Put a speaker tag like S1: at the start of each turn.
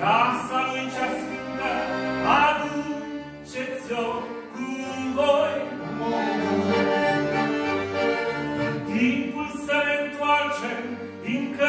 S1: Casa nu e ciasta, ardu, che c'ho cu voi, In cuore. Il se ne toglie,